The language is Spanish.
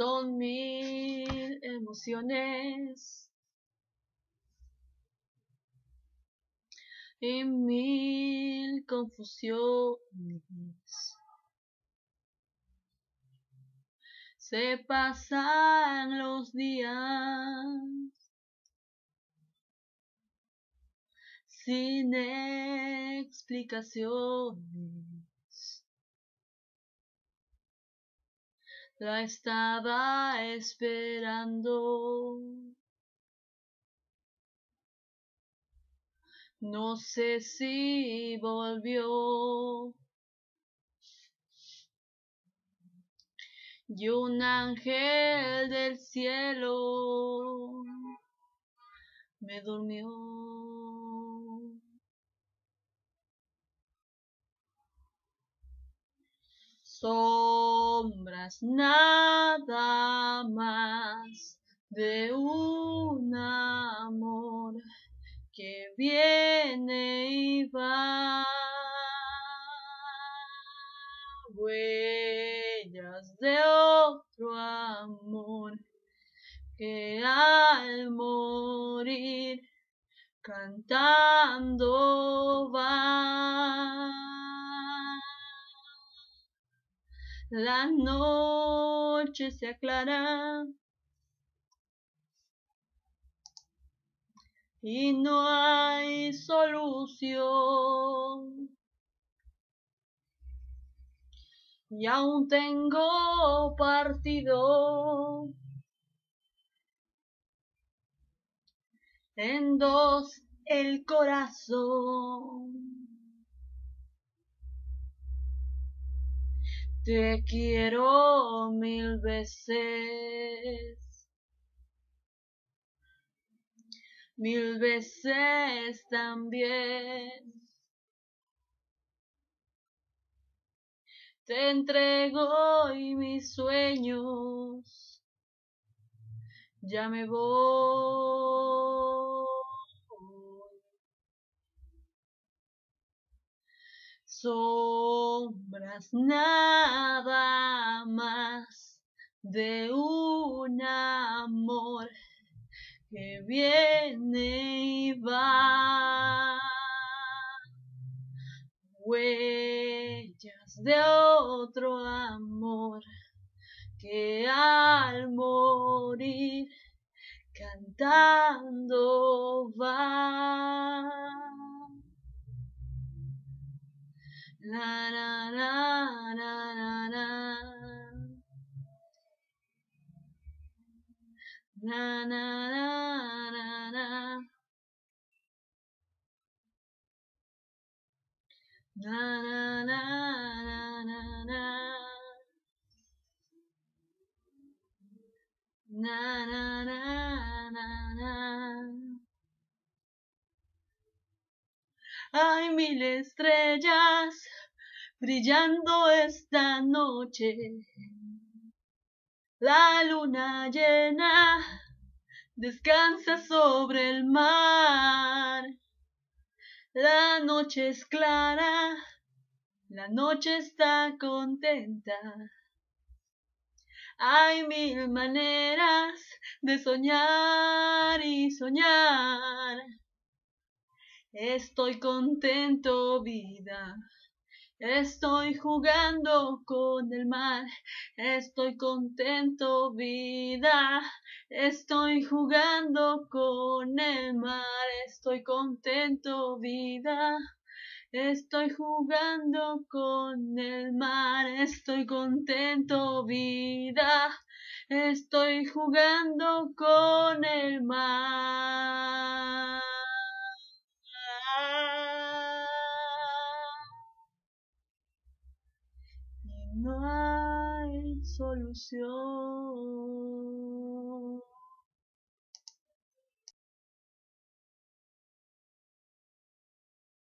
Son mil emociones y mil confusiones. Se pasan los días sin explicaciones. La estaba esperando. No sé si volvió. Y un ángel del cielo me durmió. Nada más de un amor que viene y va. Huellas de otro amor que al morir cantando va. La noche se aclara y no hay solución. Y aún tengo partido en dos el corazón. Te quiero mil veces. Mil veces también. Te entrego hoy mis sueños. Ya me voy. Nada más de un amor que viene y va. Huellas de otro amor que al morir cantando va. La, na, na, Na, na, na, na, na. Na, na, na, na, na, na. Na. Hay mil estrellas brillando esta noche. La luna llena descansa sobre el mar. La noche es clara, la noche está contenta. Hay mil maneras de soñar y soñar. Estoy contento, vida. Estoy jugando con el mar. Estoy contento, vida. Estoy jugando con el mar. Estoy contento, vida. Estoy jugando con el mar. Estoy contento, vida. Estoy jugando con el mar. canción.